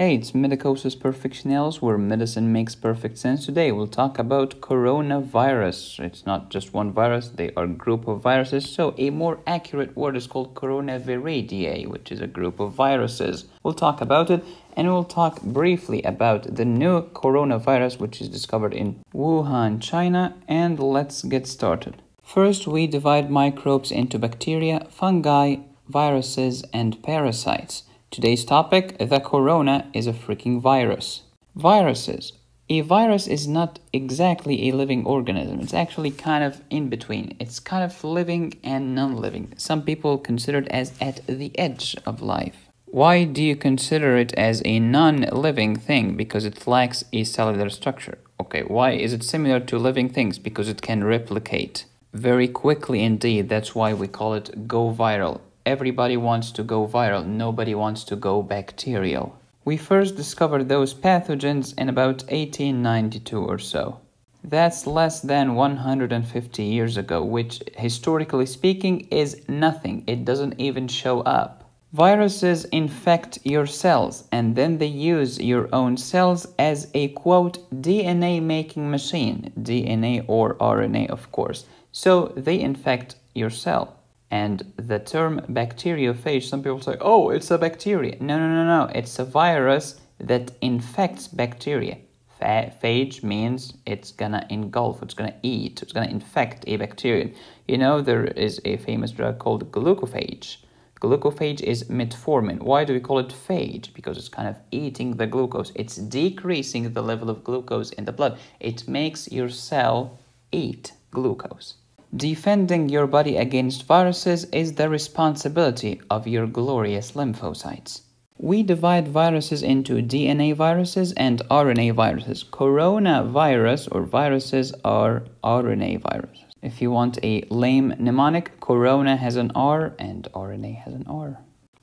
Hey, it's Medicosis Perfectionalis, where medicine makes perfect sense. Today we'll talk about coronavirus. It's not just one virus, they are a group of viruses. So a more accurate word is called coronaviridae, which is a group of viruses. We'll talk about it and we'll talk briefly about the new coronavirus which is discovered in Wuhan, China, and let's get started. First, we divide microbes into bacteria, fungi, viruses, and parasites. Today's topic the corona is a freaking virus. Viruses. A virus is not exactly a living organism. It's actually kind of in between. It's kind of living and non living. Some people consider it as at the edge of life. Why do you consider it as a non living thing? Because it lacks a cellular structure. Okay, why is it similar to living things? Because it can replicate very quickly indeed. That's why we call it go viral everybody wants to go viral, nobody wants to go bacterial. We first discovered those pathogens in about 1892 or so. That's less than 150 years ago, which historically speaking is nothing. It doesn't even show up. Viruses infect your cells and then they use your own cells as a quote DNA making machine, DNA or RNA, of course. So they infect your cell. And the term bacteriophage, some people say, oh, it's a bacteria. No, no, no, no. It's a virus that infects bacteria. Phage means it's gonna engulf, it's gonna eat, it's gonna infect a bacteria. You know, there is a famous drug called glucophage. Glucophage is metformin. Why do we call it phage? Because it's kind of eating the glucose. It's decreasing the level of glucose in the blood. It makes your cell eat glucose. Defending your body against viruses is the responsibility of your glorious lymphocytes. We divide viruses into DNA viruses and RNA viruses. Coronavirus or viruses are RNA viruses. If you want a lame mnemonic, corona has an R and RNA has an R.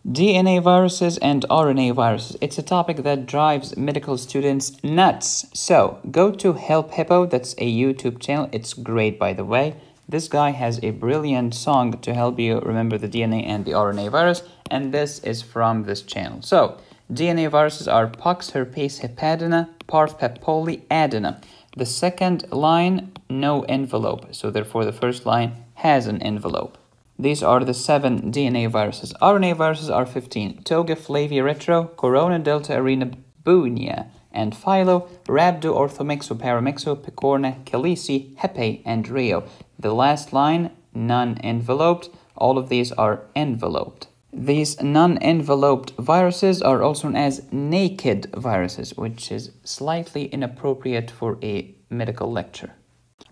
DNA viruses and RNA viruses. It's a topic that drives medical students nuts. So go to Help Hippo, that's a YouTube channel. It's great, by the way. This guy has a brilliant song to help you remember the DNA and the RNA virus, and this is from this channel. So, DNA viruses are pox, herpes, hepatina, parv, pepoli, adena. The second line, no envelope, so therefore the first line has an envelope. These are the seven DNA viruses. RNA viruses are 15. Toga, Flavia, Retro, Corona, Delta, Arena, Bunya, and Filo, Rhabdo, Orthomyxo, Paramyxo, Picorna, Calici, Hepe, and Reo. The last line, non-enveloped, all of these are enveloped. These non-enveloped viruses are also known as naked viruses, which is slightly inappropriate for a medical lecture.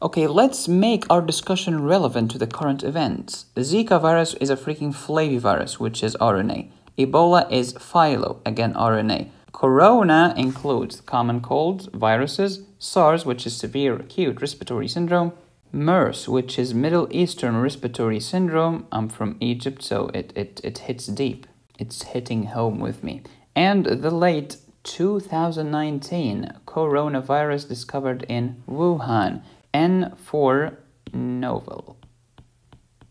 Okay, let's make our discussion relevant to the current events. Zika virus is a freaking flavivirus, which is RNA. Ebola is filo, again RNA. Corona includes common colds, viruses, SARS, which is severe acute respiratory syndrome, MERS, which is Middle Eastern Respiratory Syndrome. I'm from Egypt, so it, it, it hits deep. It's hitting home with me. And the late 2019 coronavirus discovered in Wuhan, N4 novel.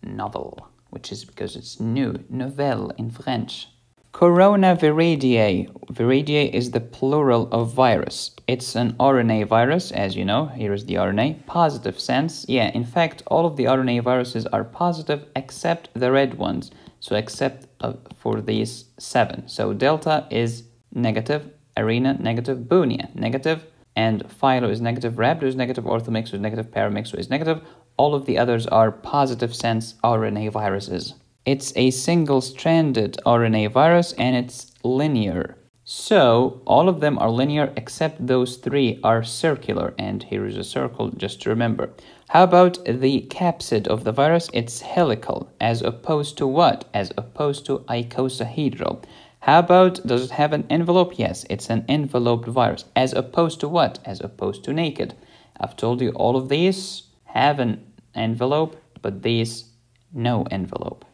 Novel, which is because it's new, nouvelle in French. Coronaviridae. Viridae is the plural of virus. It's an RNA virus, as you know. Here is the RNA. Positive sense. Yeah, in fact, all of the RNA viruses are positive except the red ones. So except uh, for these seven. So delta is negative, arena negative, bunya negative, and filo is negative, rhabdo is negative, orthomyxo is negative, paramyxo is negative. All of the others are positive sense RNA viruses. It's a single-stranded RNA virus and it's linear. So all of them are linear except those three are circular and here is a circle just to remember. How about the capsid of the virus? It's helical as opposed to what? As opposed to icosahedral. How about does it have an envelope? Yes, it's an enveloped virus. As opposed to what? As opposed to naked. I've told you all of these have an envelope, but these no envelope.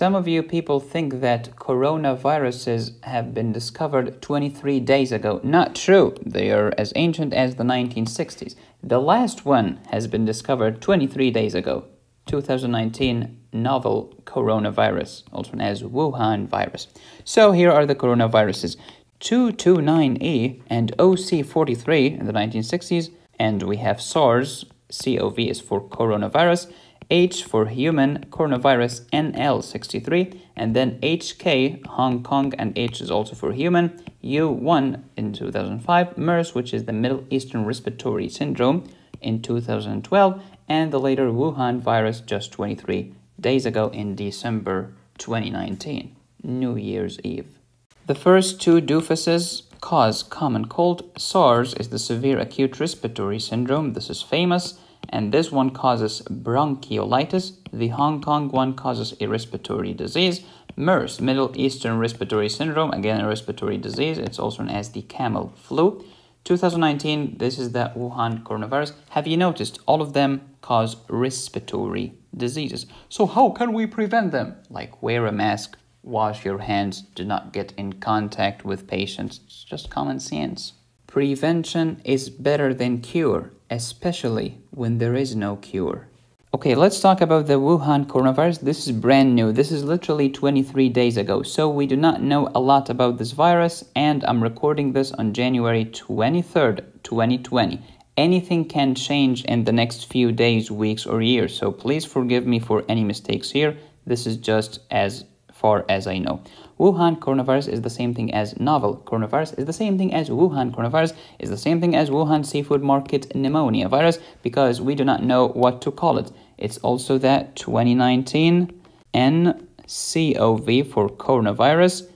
Some of you people think that coronaviruses have been discovered 23 days ago. Not true. They are as ancient as the 1960s. The last one has been discovered 23 days ago. 2019 novel coronavirus, also known as Wuhan virus. So here are the coronaviruses. 229E and OC43 in the 1960s, and we have SARS, CoV is for coronavirus, H for human, coronavirus NL63, and then HK, Hong Kong, and H is also for human, U1 in 2005, MERS, which is the Middle Eastern Respiratory Syndrome in 2012, and the later Wuhan virus just 23 days ago in December 2019, New Year's Eve. The first two doofuses cause common cold. SARS is the severe acute respiratory syndrome. This is famous and this one causes bronchiolitis. The Hong Kong one causes a respiratory disease. MERS, Middle Eastern Respiratory Syndrome, again a respiratory disease. It's also known as the camel flu. 2019, this is the Wuhan coronavirus. Have you noticed all of them cause respiratory diseases? So how can we prevent them? Like wear a mask, wash your hands, do not get in contact with patients. It's just common sense. Prevention is better than cure especially when there is no cure. Okay, let's talk about the Wuhan coronavirus. This is brand new. This is literally 23 days ago. So we do not know a lot about this virus and I'm recording this on January 23rd, 2020. Anything can change in the next few days, weeks or years. So please forgive me for any mistakes here. This is just as far as I know. Wuhan coronavirus is the same thing as novel coronavirus, is the same thing as Wuhan coronavirus, is the same thing as Wuhan seafood market pneumonia virus because we do not know what to call it. It's also that 2019 NCOV for coronavirus.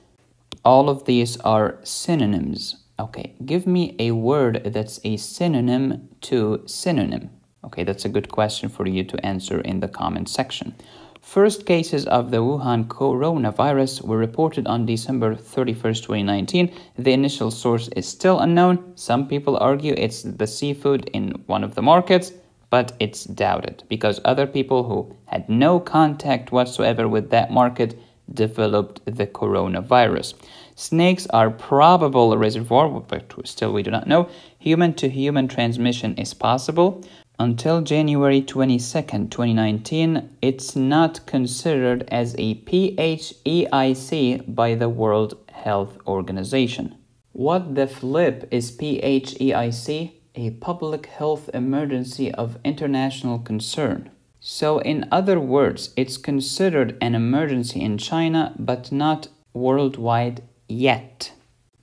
All of these are synonyms. Okay, give me a word that's a synonym to synonym. Okay, that's a good question for you to answer in the comment section. First cases of the Wuhan coronavirus were reported on December 31, 2019. The initial source is still unknown. Some people argue it's the seafood in one of the markets, but it's doubted because other people who had no contact whatsoever with that market developed the coronavirus. Snakes are probable reservoir, but still we do not know. Human to human transmission is possible. Until January 22, 2019, it's not considered as a PHEIC by the World Health Organization. What the flip is PHEIC? A public health emergency of international concern. So, in other words, it's considered an emergency in China but not worldwide yet.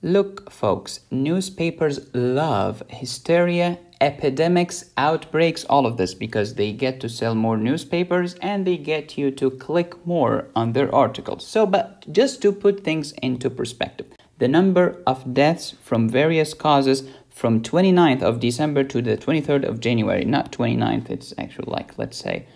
Look, folks, newspapers love hysteria epidemics, outbreaks, all of this because they get to sell more newspapers and they get you to click more on their articles. So, but just to put things into perspective, the number of deaths from various causes from 29th of December to the 23rd of January, not 29th, it's actually like, let's say,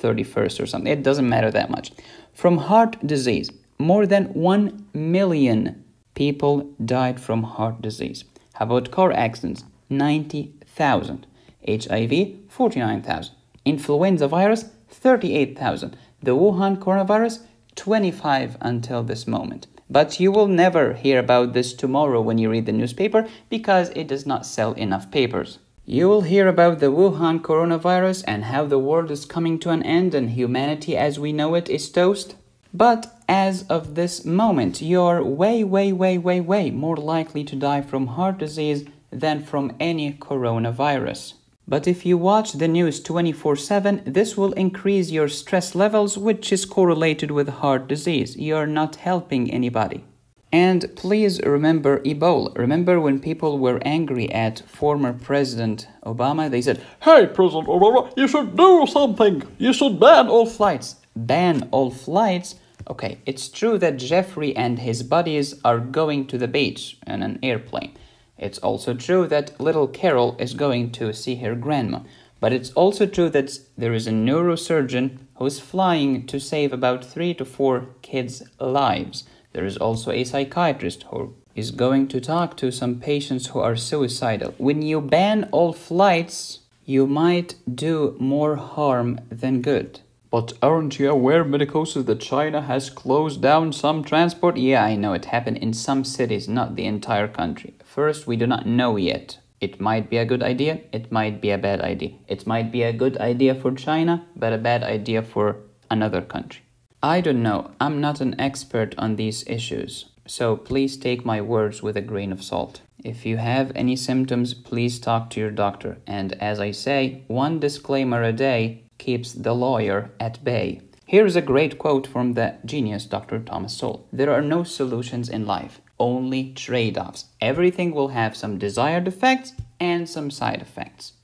31st or something. It doesn't matter that much. From heart disease, more than 1 million people died from heart disease. How about car accidents? 90 thousand. HIV 49,000. Influenza virus 38,000. The Wuhan coronavirus 25 until this moment. But you will never hear about this tomorrow when you read the newspaper because it does not sell enough papers. You will hear about the Wuhan coronavirus and how the world is coming to an end and humanity as we know it is toast. But as of this moment, you're way, way, way, way, way more likely to die from heart disease than from any coronavirus. But if you watch the news 24 7, this will increase your stress levels, which is correlated with heart disease. You're not helping anybody. And please remember Ebola. Remember when people were angry at former President Obama? They said, Hey, President Obama, you should do something. You should ban all flights. Ban all flights? Okay, it's true that Jeffrey and his buddies are going to the beach in an airplane. It's also true that little Carol is going to see her grandma. But it's also true that there is a neurosurgeon who's flying to save about three to four kids' lives. There is also a psychiatrist who is going to talk to some patients who are suicidal. When you ban all flights, you might do more harm than good. But aren't you aware, Medicosis, that China has closed down some transport? Yeah, I know it happened in some cities, not the entire country. First, we do not know yet. It might be a good idea, it might be a bad idea. It might be a good idea for China, but a bad idea for another country. I don't know, I'm not an expert on these issues. so please take my words with a grain of salt. If you have any symptoms, please talk to your doctor. And as I say, one disclaimer a day keeps the lawyer at bay. Here's a great quote from the genius Dr. Thomas Sowell There are no solutions in life, only trade offs. Everything will have some desired effects and some side effects.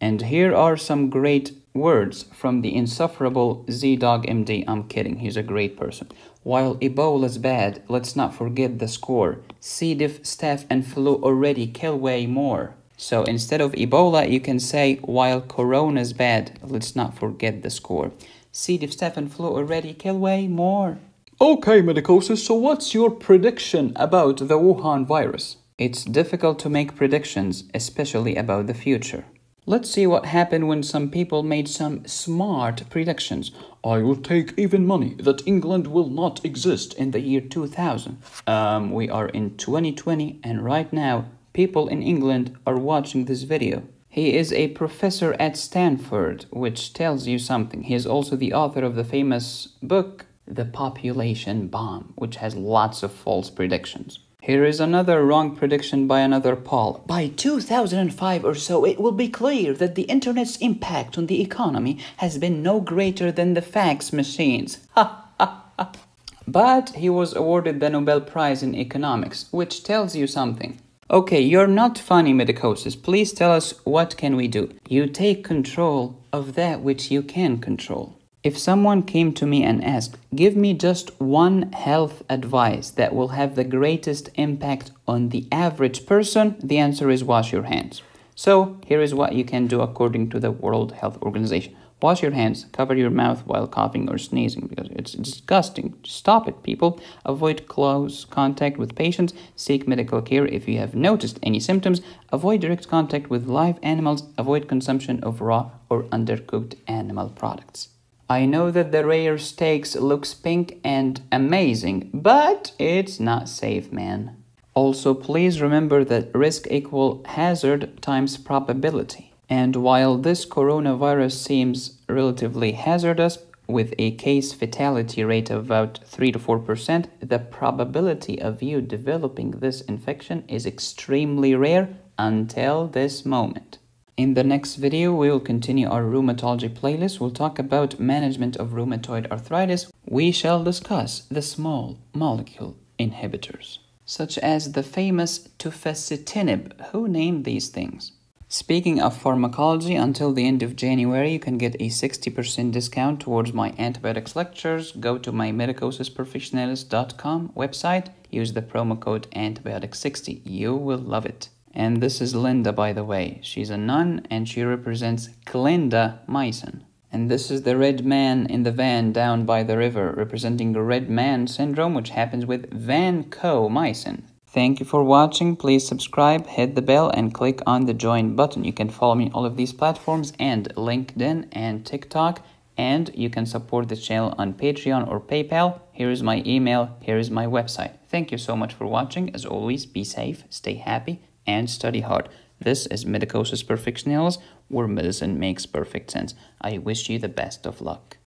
And here are some great words from the insufferable ZDoggMD. I'm kidding, he's a great person. While Ebola's bad, let's not forget the score. C. diff, staph, and flu already kill way more. So instead of Ebola, you can say, while Corona's bad, let's not forget the score. C. diff, staph, and flu already kill way more. Okay, Medicosis, so what's your prediction about the Wuhan virus? It's difficult to make predictions, especially about the future. Let's see what happened when some people made some smart predictions. I will take even money that England will not exist in the year 2000. Um, we are in 2020 and right now people in England are watching this video. He is a professor at Stanford, which tells you something. He is also the author of the famous book, The Population Bomb, which has lots of false predictions. Here is another wrong prediction by another Paul. By 2005 or so, it will be clear that the internet's impact on the economy has been no greater than the fax machines. Ha ha ha. But he was awarded the Nobel Prize in Economics, which tells you something. Okay, you're not funny, Medicosis. Please tell us what can we do? You take control of that which you can control. If someone came to me and asked, give me just one health advice that will have the greatest impact on the average person, the answer is wash your hands. So here is what you can do according to the World Health Organization. Wash your hands, cover your mouth while coughing or sneezing because it's disgusting. Stop it, people. Avoid close contact with patients. Seek medical care if you have noticed any symptoms. Avoid direct contact with live animals. Avoid consumption of raw or undercooked animal products. I know that the rare steaks looks pink and amazing, but it's not safe, man. Also, please remember that risk equal hazard times probability. And while this coronavirus seems relatively hazardous, with a case fatality rate of about 3 to 4%, the probability of you developing this infection is extremely rare until this moment. In the next video, we will continue our rheumatology playlist. We'll talk about management of rheumatoid arthritis. We shall discuss the small molecule inhibitors, such as the famous tofacitinib. Who named these things? Speaking of pharmacology, until the end of January, you can get a 60% discount towards my antibiotics lectures. Go to my medicosisperfectionalis.com website, use the promo code antibiotic60. You will love it. And this is Linda, by the way. She's a nun and she represents Glinda clindamycin. And this is the red man in the van down by the river, representing the red man syndrome, which happens with vancomycin. Thank you for watching. Please subscribe, hit the bell, and click on the join button. You can follow me on all of these platforms and LinkedIn and TikTok. And you can support the channel on Patreon or PayPal. Here is my email. Here is my website. Thank you so much for watching. As always, be safe, stay happy, and study hard. This is Medicosis Perfectionalis, where medicine makes perfect sense. I wish you the best of luck.